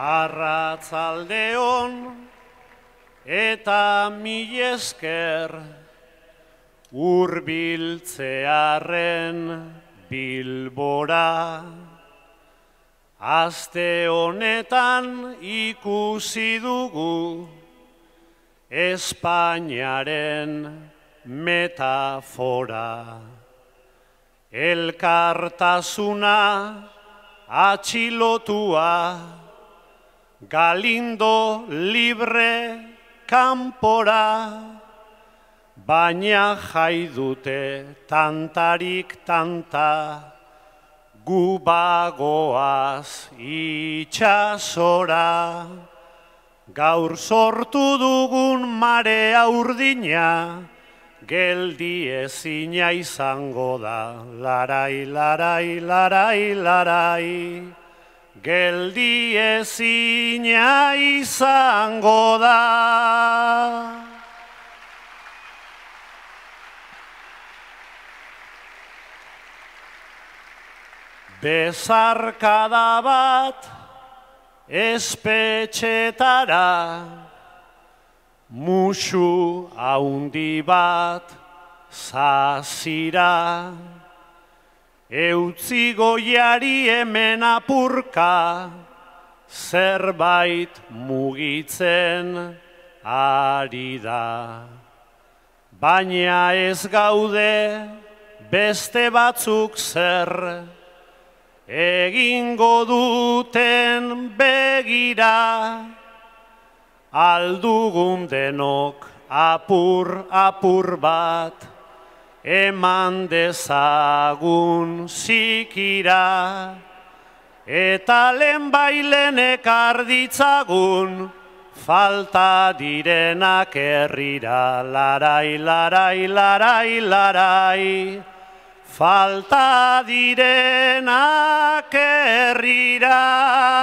Arratzaldeon eta mil esker urbiltzearen bilbora. Aste honetan ikusi dugu Espainiaren metafora. Elkartasuna atxilotua, galindo libre kanpora, baina jai dute tantarik tanta, gu bagoaz itxasora. Gaur sortu dugun marea urdina, geldi ezina izango da, larai, larai, larai, larai, geldi ezina izango da. Bezarkada bat espetxetara, musu haundi bat zazira, eutzi goiari hemen apurka, zerbait mugitzen ari da. Baina ez gaude beste batzuk zer, egingo duten begira, aldugun denok apur apur bat, eman dezagun zikira, eta lehen bailenek arditzagun, falta direnak herrira, larai, larai, larai, larai, falta direnak herrira.